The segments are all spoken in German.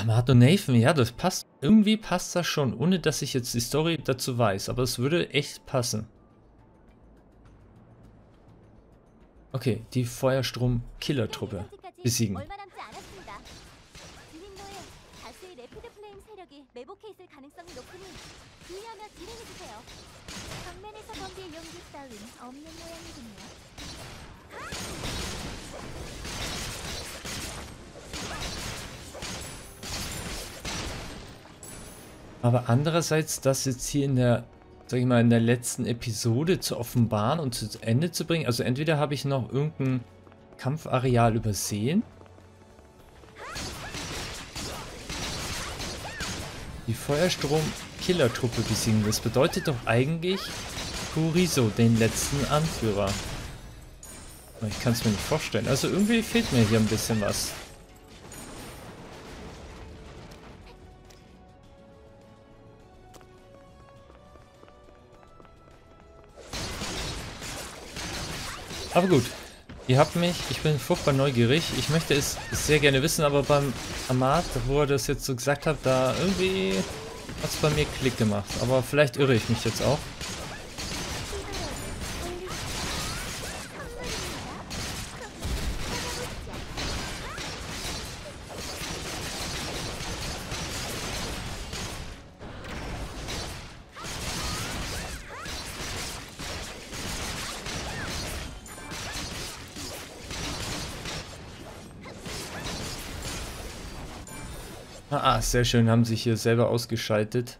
Amato Nathan, ja, das passt. Irgendwie passt das schon, ohne dass ich jetzt die Story dazu weiß. Aber es würde echt passen. Okay, die Feuerstrom-Killer-Truppe besiegen. Aber andererseits, das jetzt hier in der, sag ich mal, in der letzten Episode zu offenbaren und zu Ende zu bringen, also entweder habe ich noch irgendein Kampfareal übersehen. Die Feuerstrom-Killer-Truppe besiegen. Das bedeutet doch eigentlich Kuriso, den letzten Anführer. Ich kann es mir nicht vorstellen. Also irgendwie fehlt mir hier ein bisschen was. Aber gut, ihr habt mich, ich bin furchtbar neugierig. Ich möchte es sehr gerne wissen, aber beim Amat, wo er das jetzt so gesagt hat, da irgendwie hat es bei mir Klick gemacht. Aber vielleicht irre ich mich jetzt auch. Ah, sehr schön, haben sich hier selber ausgeschaltet.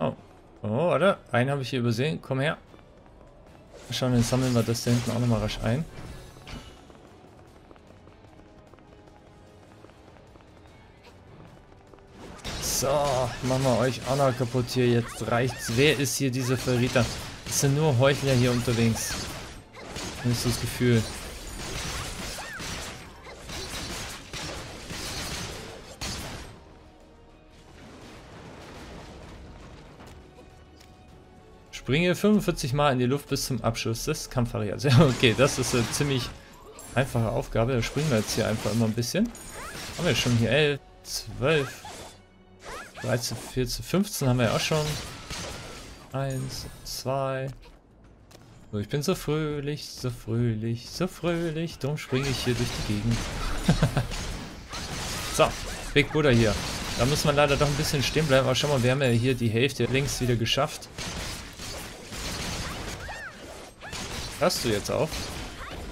Oh, oh, warte, einen habe ich hier übersehen. Komm her. Schauen, dann sammeln wir das da hinten auch nochmal rasch ein. So, machen wir euch auch noch kaputt hier. Jetzt reicht's. Wer ist hier dieser Verräter? Es sind nur Heuchler hier unterwegs. Habe ich so das Gefühl. Springe 45 Mal in die Luft bis zum Abschluss des Kampfareals. Ja, okay, das ist eine ziemlich einfache Aufgabe. Da springen wir jetzt hier einfach immer ein bisschen. Haben wir schon hier 11, 12, 13, 14, 15 haben wir ja auch schon. 1, 2. So, ich bin so fröhlich, so fröhlich, so fröhlich. Darum springe ich hier durch die Gegend. so, Big Buddha hier. Da muss man leider doch ein bisschen stehen bleiben. Aber schau mal, wir haben ja hier die Hälfte längst wieder geschafft. Hörst du jetzt auf?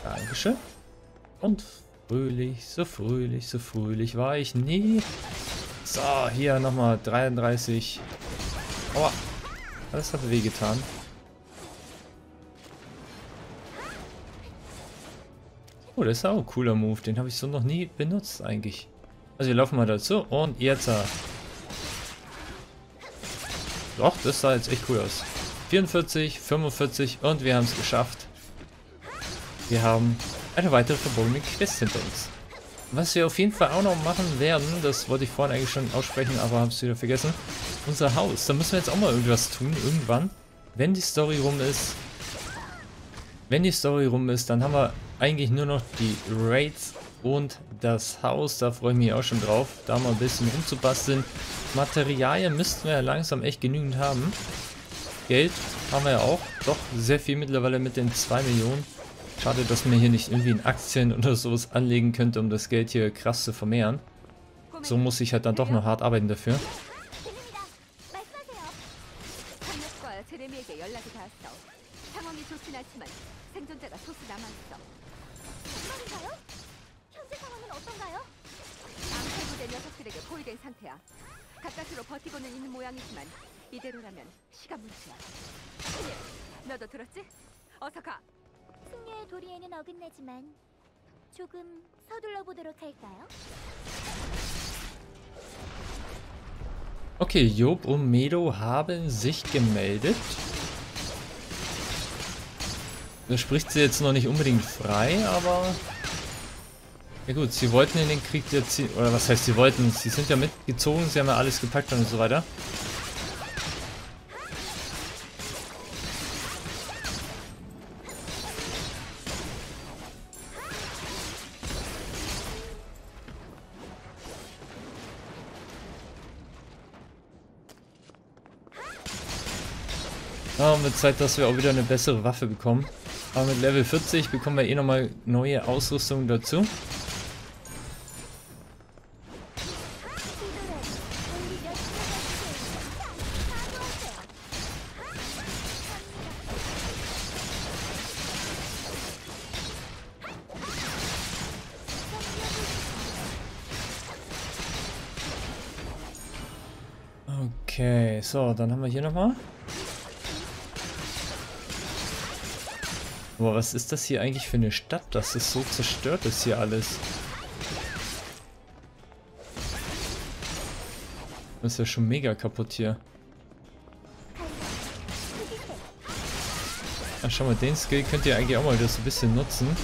Dankeschön. Und fröhlich, so fröhlich, so fröhlich war ich nie. So, hier nochmal 33. Aua. Das hat wehgetan. Oh, das ist auch ein cooler Move. Den habe ich so noch nie benutzt eigentlich. Also wir laufen mal dazu und jetzt. Doch, das sah jetzt echt cool aus. 44, 45 und wir haben es geschafft. Wir haben eine weitere verbogene Quest hinter uns. Was wir auf jeden Fall auch noch machen werden, das wollte ich vorhin eigentlich schon aussprechen, aber habe es wieder vergessen. Unser Haus, da müssen wir jetzt auch mal irgendwas tun, irgendwann. Wenn die Story rum ist, wenn die Story rum ist, dann haben wir eigentlich nur noch die Raids und das Haus. Da freue ich mich auch schon drauf, da mal ein bisschen rumzubasteln. Materialien müssten wir ja langsam echt genügend haben. Geld haben wir ja auch. Doch, sehr viel mittlerweile mit den 2 Millionen. Schade, dass man hier nicht irgendwie in Aktien oder sowas anlegen könnte, um das Geld hier krass zu vermehren. So muss ich halt dann doch noch hart arbeiten dafür. 가까스로 버티고는 있는 모양이지만 이대로라면 시간 문제야. 너도 들었지? 어서 가. 승려의 도리에는 어긋나지만 조금 서둘러 보도록 할까요? Okay, Job und Medo haben sich gemeldet. Da spricht sie jetzt noch nicht unbedingt frei, aber... Ja gut, sie wollten in den Krieg jetzt... Oder was heißt sie wollten? Sie sind ja mitgezogen, sie haben ja alles gepackt und so weiter. Ja, mit Zeit, dass wir auch wieder eine bessere Waffe bekommen. Aber mit Level 40 bekommen wir eh nochmal neue Ausrüstung dazu. Okay, so, dann haben wir hier nochmal. Aber was ist das hier eigentlich für eine Stadt, dass es so zerstört ist hier alles? Das ist ja schon mega kaputt hier. Ach, schau mal, den Skill könnt ihr eigentlich auch mal das ein bisschen nutzen.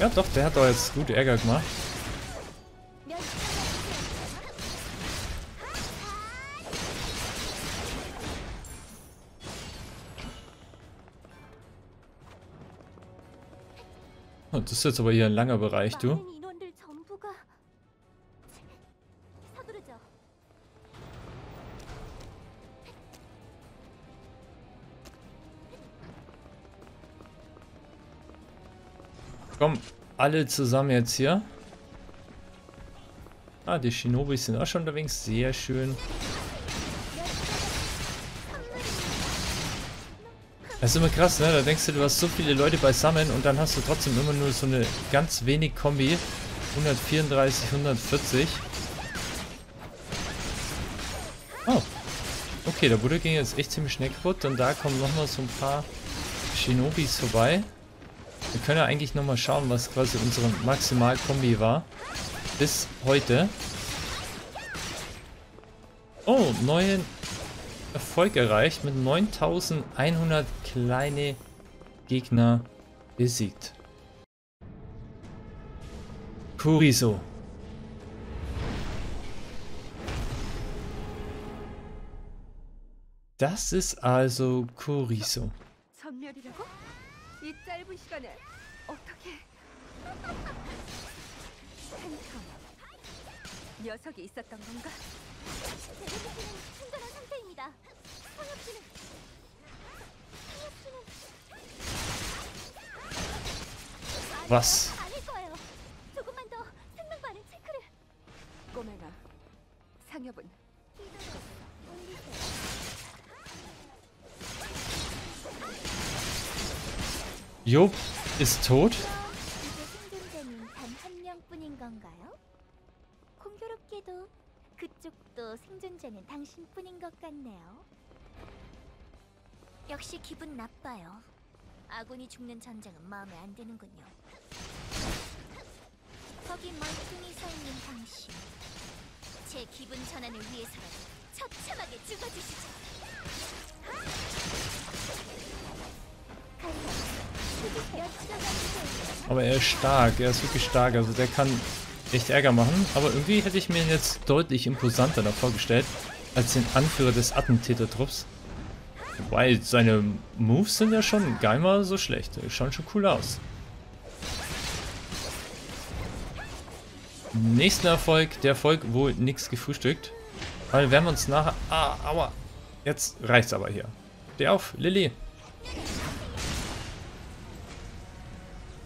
Ja doch, der hat doch jetzt gut Ärger gemacht. Das ist jetzt aber hier ein langer Bereich, du. Komm, alle zusammen jetzt hier. Ah, die Shinobis sind auch schon unterwegs. Sehr schön. Das ist immer krass, ne? Da denkst du, du hast so viele Leute beisammen und dann hast du trotzdem immer nur so eine ganz wenig Kombi. 134, 140. Oh. Okay, der Buddha ging jetzt echt ziemlich schnell kaputt und da kommen nochmal so ein paar Shinobis vorbei. Wir können ja eigentlich nochmal schauen, was quasi unsere Maximal-Kombi war. Bis heute. Oh, neuen Erfolg erreicht mit 9100 kleine Gegner besiegt. Kuriso. Das ist also Kuriso. 녀석이 있었던 건가? 충분한 상태입니다. 상엽 씨는 상엽 씨는 Was? 아닐 거예요. 조금만 더 생명 반응 체크를. 꼬매나 상엽은 Job ist tot. 아군이 죽는 전쟁은 마음에 안 드는군요. 거기 멀뚱히 서 있는 당신. 제 기분 전환을 위해서라도 처참하게 죽어주시죠. Aber er ist stark, er ist wirklich stark, also der kann echt Ärger machen. Aber irgendwie hätte ich mir ihn jetzt deutlich imposanter da vorgestellt, als den Anführer des Attentätertrupps. Wobei, seine Moves sind ja schon gar nicht mal so schlecht. Die schauen schon cool aus. Nächsten Erfolg, der Erfolg wohl nichts gefrühstückt. Weil werden wir uns nachher... Ah, aua. Jetzt reicht's aber hier. Steh auf, Lilly.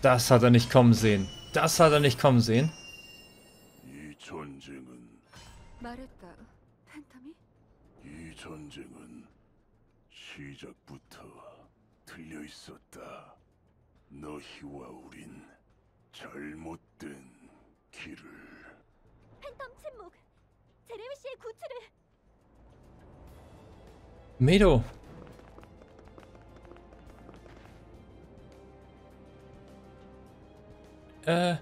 Das hat er nicht kommen sehen. Das hat er nicht kommen sehen. 말했다, 팬텀이? 이 전쟁은 시작부터 틀려 있었다. 너희와 우린 잘못된 길을. 팬텀 침묵. 제레미 씨의 구출을. Medo. Äh,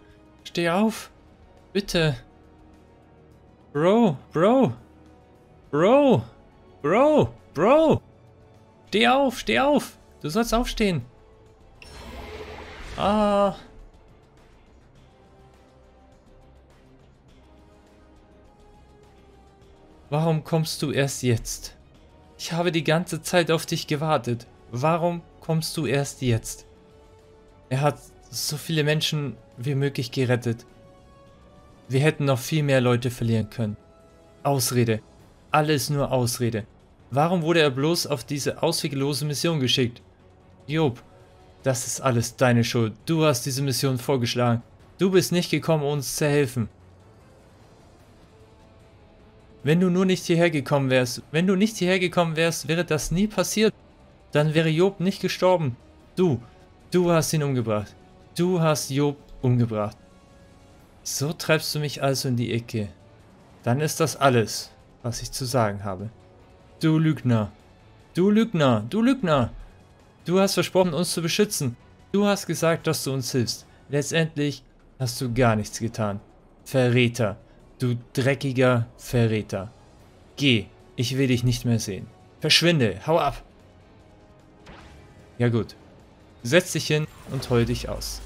steh auf. Bitte. Bro, Bro. Bro. Bro. Bro. Steh auf, steh auf. Du sollst aufstehen. Ah. Warum kommst du erst jetzt? Ich habe die ganze Zeit auf dich gewartet. Warum kommst du erst jetzt? Er hat so viele Menschen wie möglich gerettet. Wir hätten noch viel mehr Leute verlieren können. Ausrede. alles nur Ausrede. Warum wurde er bloß auf diese ausweglose Mission geschickt? Job, das ist alles deine Schuld. Du hast diese Mission vorgeschlagen. Du bist nicht gekommen, uns zu helfen. Wenn du nur nicht hierher gekommen wärst, wenn du nicht hierher gekommen wärst, wäre das nie passiert. Dann wäre Job nicht gestorben. Du, du hast ihn umgebracht. Du hast Job umgebracht. So treibst du mich also in die Ecke. Dann ist das alles, was ich zu sagen habe. Du Lügner. Du Lügner. Du Lügner. Du hast versprochen, uns zu beschützen. Du hast gesagt, dass du uns hilfst. Letztendlich hast du gar nichts getan. Verräter. Du dreckiger Verräter. Geh, ich will dich nicht mehr sehen. Verschwinde, hau ab. Ja gut. Setz dich hin und heul dich aus.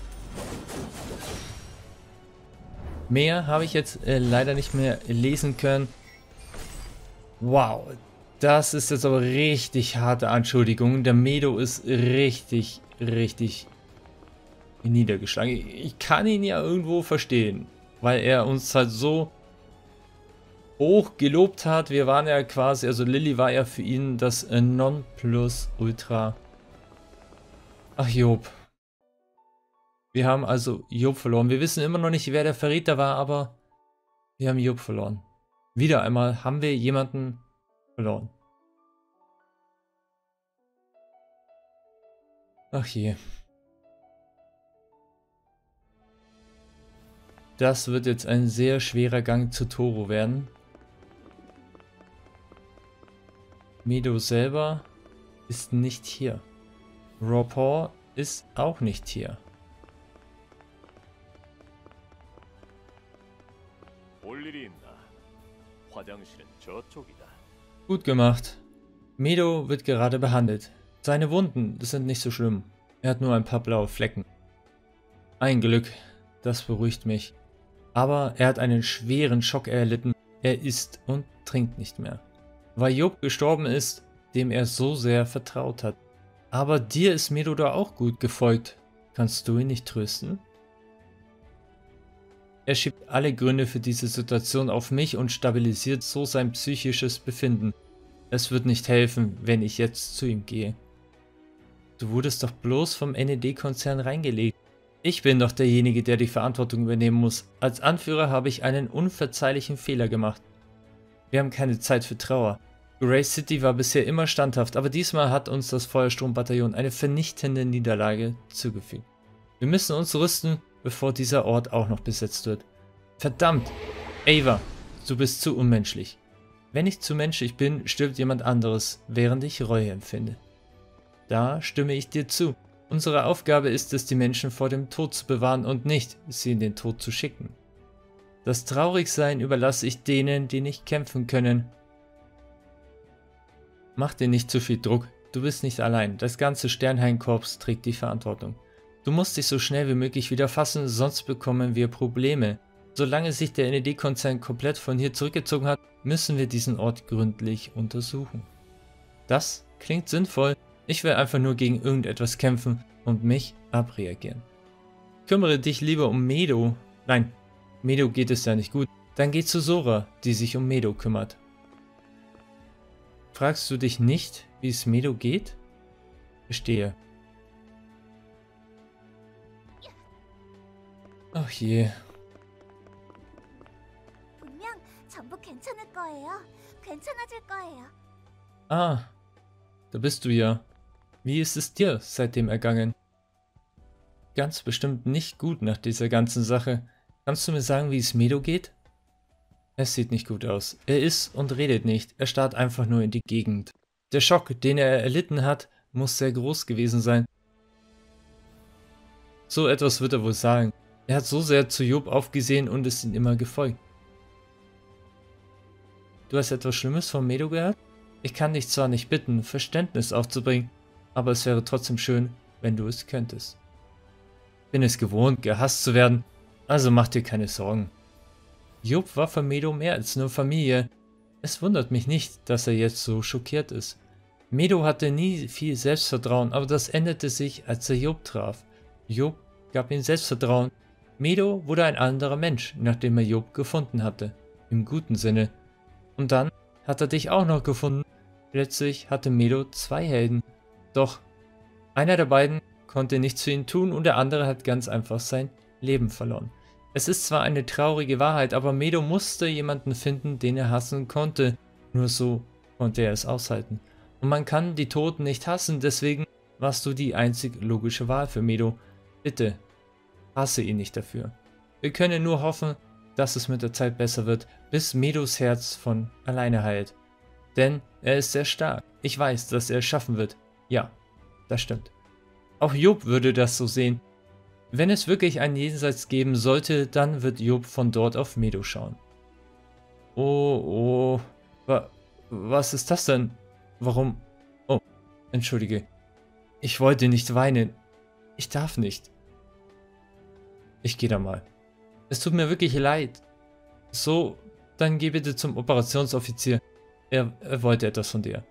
Mehr habe ich jetzt äh, leider nicht mehr lesen können. Wow, das ist jetzt aber richtig harte Anschuldigung. Der Medo ist richtig, richtig niedergeschlagen. Ich kann ihn ja irgendwo verstehen, weil er uns halt so hoch gelobt hat. Wir waren ja quasi, also Lilly war ja für ihn das Nonplusultra. Ach Job. Wir haben also Job verloren. Wir wissen immer noch nicht, wer der Verräter war, aber wir haben Job verloren. Wieder einmal haben wir jemanden verloren. Ach je. Das wird jetzt ein sehr schwerer Gang zu Toro werden. Medo selber ist nicht hier. Raw ist auch nicht hier. Gut gemacht. Medo wird gerade behandelt. Seine Wunden, sind nicht so schlimm. Er hat nur ein paar blaue Flecken. Ein Glück, das beruhigt mich. Aber er hat einen schweren Schock erlitten. Er isst und trinkt nicht mehr weil Job gestorben ist, dem er so sehr vertraut hat. Aber dir ist Medoda auch gut gefolgt. Kannst du ihn nicht trösten? Er schiebt alle Gründe für diese Situation auf mich und stabilisiert so sein psychisches Befinden. Es wird nicht helfen, wenn ich jetzt zu ihm gehe. Du wurdest doch bloß vom NED-Konzern reingelegt. Ich bin doch derjenige, der die Verantwortung übernehmen muss. Als Anführer habe ich einen unverzeihlichen Fehler gemacht. Wir haben keine Zeit für Trauer. Grey City war bisher immer standhaft, aber diesmal hat uns das Feuersturmbataillon eine vernichtende Niederlage zugefügt. Wir müssen uns rüsten, bevor dieser Ort auch noch besetzt wird. Verdammt! Ava, du bist zu unmenschlich. Wenn ich zu menschlich bin, stirbt jemand anderes, während ich Reue empfinde. Da stimme ich dir zu. Unsere Aufgabe ist es, die Menschen vor dem Tod zu bewahren und nicht, sie in den Tod zu schicken. Das Traurigsein überlasse ich denen, die nicht kämpfen können. Mach dir nicht zu viel Druck, du bist nicht allein, das ganze Sternhain-Korps trägt die Verantwortung. Du musst dich so schnell wie möglich wieder fassen, sonst bekommen wir Probleme. Solange sich der NED-Konzern komplett von hier zurückgezogen hat, müssen wir diesen Ort gründlich untersuchen. Das klingt sinnvoll, ich will einfach nur gegen irgendetwas kämpfen und mich abreagieren. Kümmere dich lieber um Medo. Nein, Medo geht es ja nicht gut. Dann geh zu Sora, die sich um Medo kümmert. Fragst du dich nicht, wie es Medo geht? Verstehe. Ach je. Ah, da bist du ja. Wie ist es dir seitdem ergangen? Ganz bestimmt nicht gut nach dieser ganzen Sache. Kannst du mir sagen, wie es Medo geht? Es sieht nicht gut aus. Er ist und redet nicht, er starrt einfach nur in die Gegend. Der Schock, den er erlitten hat, muss sehr groß gewesen sein. So etwas wird er wohl sagen. Er hat so sehr zu Job aufgesehen und ist ihm immer gefolgt. Du hast etwas Schlimmes von Medo gehört? Ich kann dich zwar nicht bitten, Verständnis aufzubringen, aber es wäre trotzdem schön, wenn du es könntest. Bin es gewohnt, gehasst zu werden also mach dir keine Sorgen. Job war für Medo mehr als nur Familie. Es wundert mich nicht, dass er jetzt so schockiert ist. Medo hatte nie viel Selbstvertrauen, aber das änderte sich, als er Job traf. Job gab ihm Selbstvertrauen. Medo wurde ein anderer Mensch, nachdem er Job gefunden hatte. Im guten Sinne. Und dann hat er dich auch noch gefunden. Plötzlich hatte Medo zwei Helden. Doch einer der beiden konnte nichts für ihn tun und der andere hat ganz einfach sein Leben verloren. Es ist zwar eine traurige Wahrheit, aber Medo musste jemanden finden, den er hassen konnte. Nur so konnte er es aushalten. Und man kann die Toten nicht hassen, deswegen warst du die einzig logische Wahl für Medo. Bitte, hasse ihn nicht dafür. Wir können nur hoffen, dass es mit der Zeit besser wird, bis Medos Herz von alleine heilt. Denn er ist sehr stark. Ich weiß, dass er es schaffen wird. Ja, das stimmt. Auch Job würde das so sehen. Wenn es wirklich einen Jenseits geben sollte, dann wird Job von dort auf Medo schauen. Oh, oh, wa, was ist das denn? Warum? Oh, entschuldige. Ich wollte nicht weinen. Ich darf nicht. Ich gehe da mal. Es tut mir wirklich leid. So, dann geh bitte zum Operationsoffizier. Er, er wollte etwas von dir.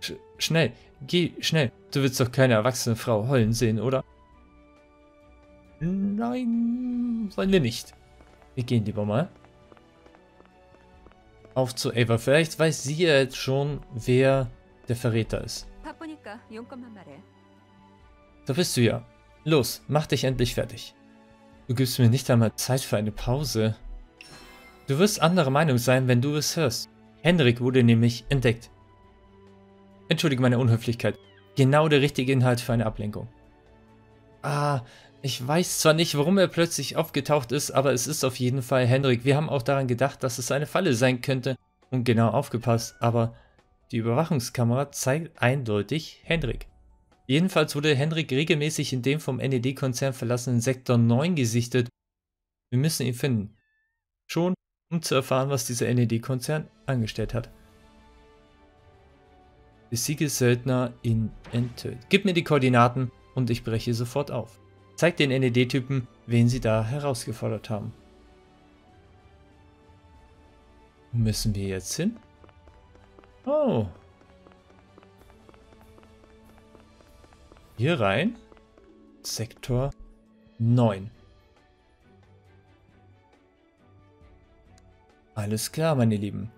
Sch schnell, geh schnell. Du willst doch keine erwachsene Frau heulen sehen, oder? Nein, wollen wir nicht. Wir gehen lieber mal. Auf zu Ava. Vielleicht weiß sie ja jetzt schon, wer der Verräter ist. Da bist du ja. Los, mach dich endlich fertig. Du gibst mir nicht einmal Zeit für eine Pause. Du wirst anderer Meinung sein, wenn du es hörst. Henrik wurde nämlich entdeckt. Entschuldige meine Unhöflichkeit. Genau der richtige Inhalt für eine Ablenkung. Ah, ich weiß zwar nicht, warum er plötzlich aufgetaucht ist, aber es ist auf jeden Fall Henrik. Wir haben auch daran gedacht, dass es eine Falle sein könnte und genau aufgepasst, aber die Überwachungskamera zeigt eindeutig Henrik. Jedenfalls wurde Henrik regelmäßig in dem vom NED-Konzern verlassenen Sektor 9 gesichtet. Wir müssen ihn finden. Schon, um zu erfahren, was dieser NED-Konzern angestellt hat. Besiege Söldner in Entöd. Gib mir die Koordinaten und ich breche sofort auf. Zeig den NED-Typen, wen sie da herausgefordert haben. Müssen wir jetzt hin? Oh, Hier rein. Sektor 9. Alles klar, meine Lieben.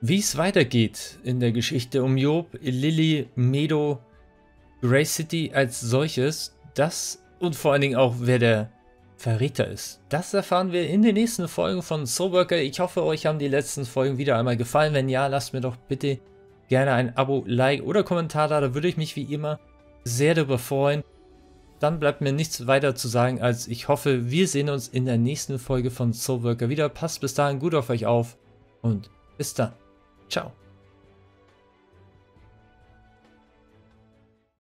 Wie es weitergeht in der Geschichte um Job, Lilly, Medo, Grey City als solches, das und vor allen Dingen auch, wer der Verräter ist. Das erfahren wir in den nächsten Folgen von Soulworker. Ich hoffe, euch haben die letzten Folgen wieder einmal gefallen. Wenn ja, lasst mir doch bitte gerne ein Abo, Like oder Kommentar da. Da würde ich mich wie immer sehr darüber freuen. Dann bleibt mir nichts weiter zu sagen, als ich hoffe, wir sehen uns in der nächsten Folge von Soulworker wieder. Passt bis dahin gut auf euch auf und bis dann. Ciao.